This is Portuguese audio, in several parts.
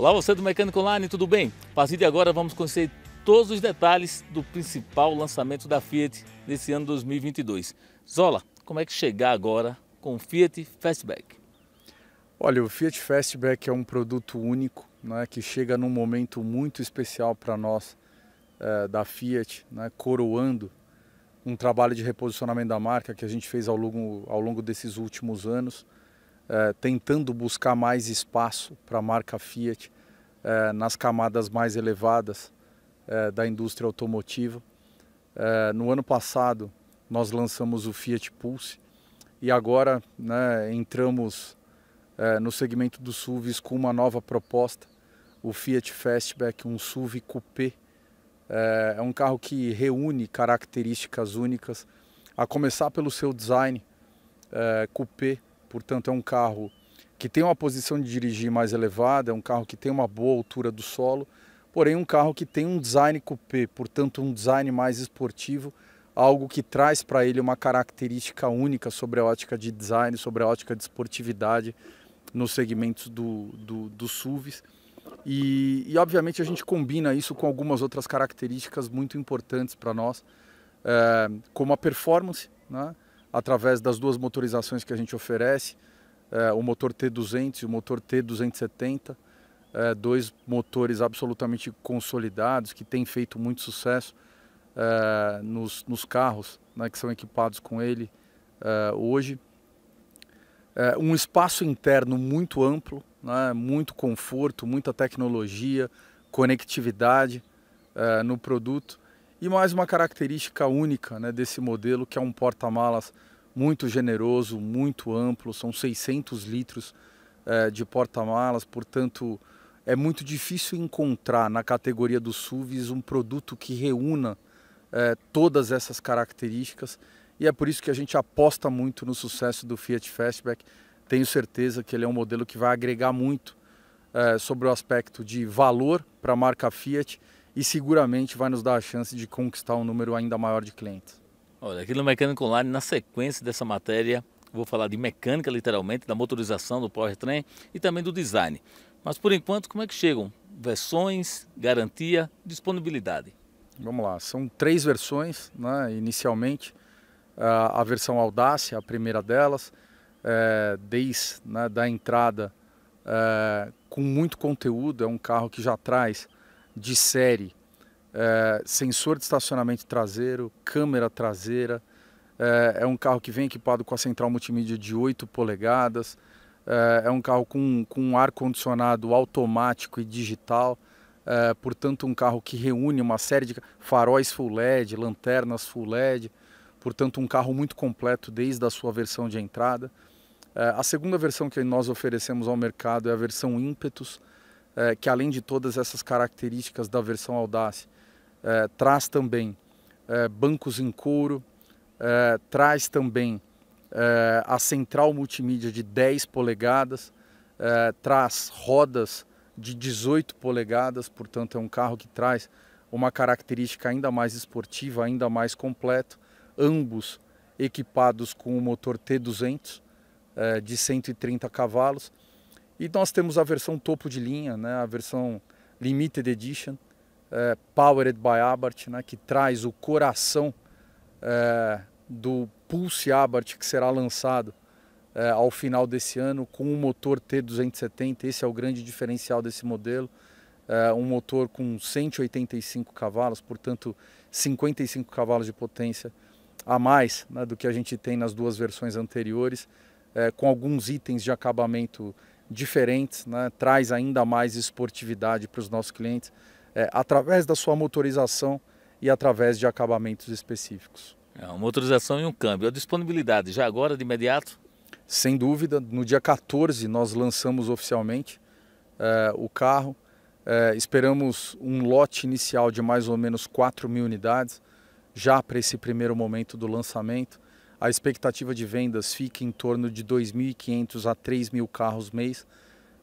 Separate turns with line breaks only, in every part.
Olá, você do Mecânico Online, tudo bem? A partir de agora vamos conhecer todos os detalhes do principal lançamento da Fiat nesse ano 2022. Zola, como é que chegar agora com o Fiat Fastback?
Olha, o Fiat Fastback é um produto único, né, que chega num momento muito especial para nós é, da Fiat, né, coroando um trabalho de reposicionamento da marca que a gente fez ao longo, ao longo desses últimos anos, é, tentando buscar mais espaço para a marca Fiat é, nas camadas mais elevadas é, da indústria automotiva. É, no ano passado, nós lançamos o Fiat Pulse e agora né, entramos no segmento dos SUVs com uma nova proposta, o Fiat Fastback, um SUV coupé é um carro que reúne características únicas, a começar pelo seu design é, coupé, portanto é um carro que tem uma posição de dirigir mais elevada, é um carro que tem uma boa altura do solo, porém um carro que tem um design coupé, portanto um design mais esportivo, algo que traz para ele uma característica única sobre a ótica de design, sobre a ótica de esportividade nos segmentos do, do, dos SUVs. E, e, obviamente a gente combina isso com algumas outras características muito importantes para nós, é, como a performance, né, através das duas motorizações que a gente oferece, é, o motor T200 e o motor T270, é, dois motores absolutamente consolidados que têm feito muito sucesso é, nos, nos, carros né, que são equipados com ele é, hoje. É, um espaço interno muito amplo, né? muito conforto, muita tecnologia, conectividade é, no produto e mais uma característica única né, desse modelo que é um porta-malas muito generoso, muito amplo, são 600 litros é, de porta-malas, portanto é muito difícil encontrar na categoria dos SUVs um produto que reúna é, todas essas características e é por isso que a gente aposta muito no sucesso do Fiat Fastback tenho certeza que ele é um modelo que vai agregar muito é, sobre o aspecto de valor para a marca Fiat e seguramente vai nos dar a chance de conquistar um número ainda maior de clientes.
Olha, aqui no Mecânico Online, na sequência dessa matéria, vou falar de mecânica, literalmente, da motorização do powertrain e também do design. Mas por enquanto, como é que chegam? Versões, garantia, disponibilidade?
Vamos lá, são três versões, né, inicialmente. A versão Audácia, a primeira delas, é, desde né, da entrada é, com muito conteúdo. É um carro que já traz de série é, sensor de estacionamento traseiro, câmera traseira. É, é, um carro que vem equipado com a central multimídia de 8 polegadas. É, é um carro com, com ar-condicionado automático e digital. É, portanto, um carro que reúne uma série de faróis full LED, lanternas full LED. Portanto, um carro muito completo desde a sua versão de entrada. É, a segunda versão que nós oferecemos ao mercado é a versão Impetus, é, que além de todas essas características da versão Audace, é, traz também bancos em couro, traz também a central multimídia de 10 polegadas, traz rodas de 18 polegadas, portanto é um carro que traz uma característica ainda mais esportiva, ainda mais completo, ambos equipados com o motor T200, é, de 130 cavalos. E nós temos a versão topo de linha, né, a versão Limited Edition, é, Powered by Abarth, né, que traz o coração é, do Pulse Abarth que será lançado é, ao final desse ano com um motor T270. Esse é o grande diferencial desse modelo. É, um motor com 185 cavalos, portanto 55 cavalos de potência a mais né, do que a gente tem nas duas versões anteriores é, com alguns itens de acabamento diferentes, né? traz ainda mais esportividade para os nossos clientes, é, através da sua motorização e através de acabamentos específicos.
É uma motorização e um câmbio. A disponibilidade já agora, de imediato?
Sem dúvida, no dia 14 nós lançamos oficialmente é, o carro. É, esperamos um lote inicial de mais ou menos 4 mil unidades, já para esse primeiro momento do lançamento a expectativa de vendas fica em torno de 2.500 a 3.000 carros mês,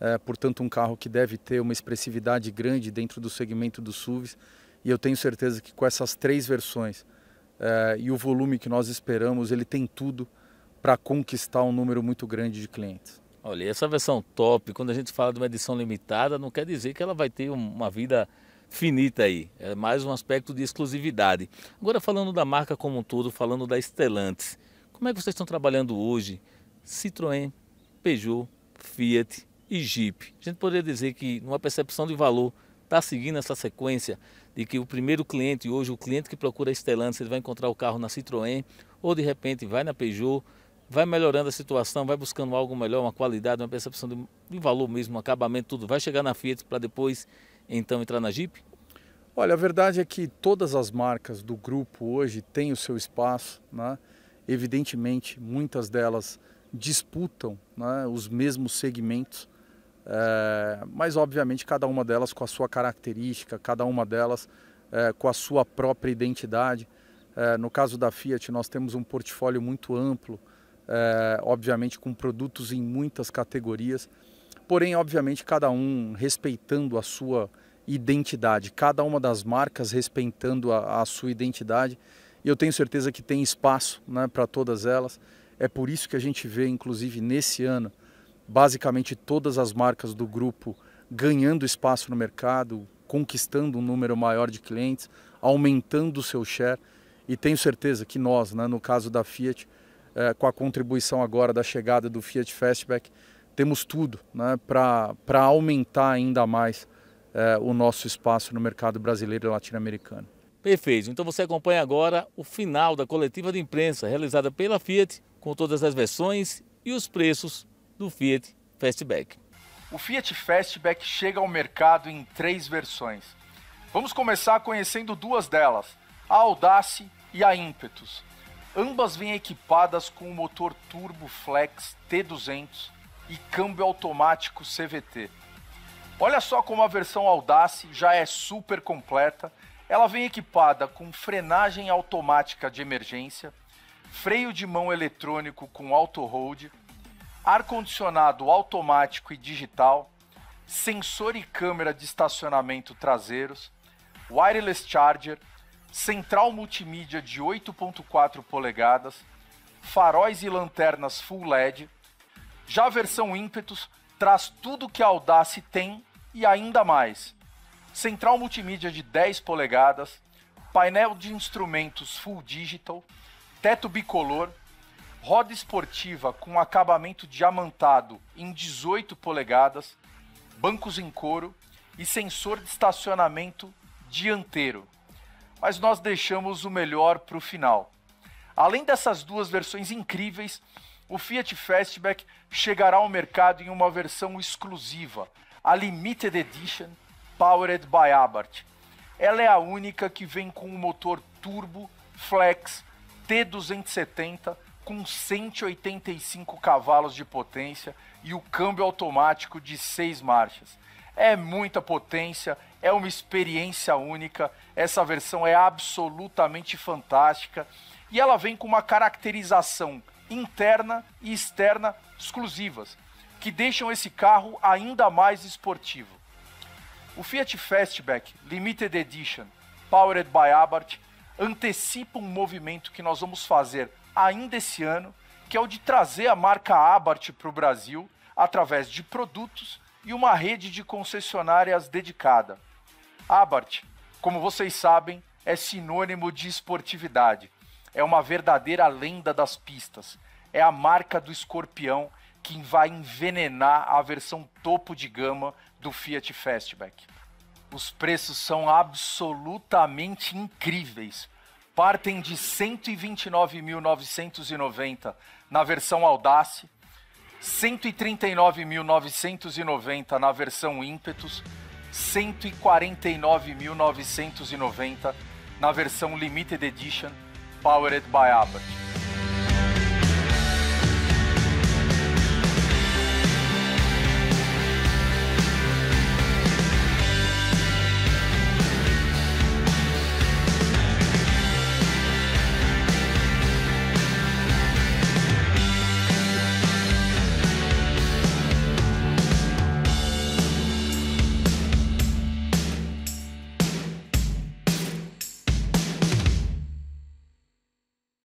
é, portanto um carro que deve ter uma expressividade grande dentro do segmento dos SUVs e eu tenho certeza que com essas três versões é, e o volume que nós esperamos, ele tem tudo para conquistar um número muito grande de clientes.
Olha, essa versão top, quando a gente fala de uma edição limitada, não quer dizer que ela vai ter uma vida finita aí. É mais um aspecto de exclusividade. Agora falando da marca como um todo, falando da Stellantis, como é que vocês estão trabalhando hoje? Citroën, Peugeot, Fiat e Jeep. A gente poderia dizer que numa percepção de valor está seguindo essa sequência de que o primeiro cliente, hoje o cliente que procura a Stellantis, ele vai encontrar o carro na Citroën ou de repente vai na Peugeot vai melhorando a situação, vai buscando algo melhor, uma qualidade, uma percepção de, de valor mesmo, um acabamento, tudo. Vai chegar na Fiat para depois então entrar na Jeep?
Olha, a verdade é que todas as marcas do grupo hoje têm o seu espaço, né? Evidentemente, muitas delas disputam né, os mesmos segmentos, é, mas obviamente cada uma delas com a sua característica, cada uma delas é, com a sua própria identidade. É, no caso da Fiat, nós temos um portfólio muito amplo, é, obviamente com produtos em muitas categorias, porém, obviamente, cada um respeitando a sua identidade, cada uma das marcas respeitando a, a sua identidade, e eu tenho certeza que tem espaço né, para todas elas. É por isso que a gente vê, inclusive nesse ano, basicamente todas as marcas do grupo ganhando espaço no mercado, conquistando um número maior de clientes, aumentando o seu share. E tenho certeza que nós, né, no caso da Fiat, é, com a contribuição agora da chegada do Fiat Fastback, temos tudo né, para aumentar ainda mais é, o nosso espaço no mercado brasileiro e latino-americano.
Perfeito. Então você acompanha agora o final da coletiva de imprensa realizada pela Fiat, com todas as versões e os preços do Fiat Fastback.
O Fiat Fastback chega ao mercado em três versões. Vamos começar conhecendo duas delas, a Audace e a Impetus. Ambas vêm equipadas com o motor Turbo Flex T200 e câmbio automático CVT. Olha só como a versão Audace já é super completa. Ela vem equipada com frenagem automática de emergência, freio de mão eletrônico com auto hold, ar-condicionado automático e digital, sensor e câmera de estacionamento traseiros, wireless charger, central multimídia de 8.4 polegadas, faróis e lanternas full LED. Já a versão Impetus traz tudo que a Audace tem e ainda mais. Central multimídia de 10 polegadas, painel de instrumentos full digital, teto bicolor, roda esportiva com acabamento diamantado em 18 polegadas, bancos em couro e sensor de estacionamento dianteiro mas nós deixamos o melhor para o final. Além dessas duas versões incríveis, o Fiat Fastback chegará ao mercado em uma versão exclusiva, a Limited Edition Powered by Abarth. Ela é a única que vem com o motor turbo flex T270 com 185 cavalos de potência e o câmbio automático de 6 marchas. É muita potência, é uma experiência única. Essa versão é absolutamente fantástica e ela vem com uma caracterização interna e externa exclusivas, que deixam esse carro ainda mais esportivo. O Fiat Fastback Limited Edition Powered by Abarth antecipa um movimento que nós vamos fazer ainda esse ano, que é o de trazer a marca Abarth para o Brasil através de produtos e uma rede de concessionárias dedicada. Abarth, como vocês sabem, é sinônimo de esportividade. É uma verdadeira lenda das pistas. É a marca do escorpião que vai envenenar a versão topo de gama do Fiat Fastback. Os preços são absolutamente incríveis. Partem de 129.990 na versão Audace 139.990 na versão Impetus, 149.990 na versão Limited Edition Powered by Abarth.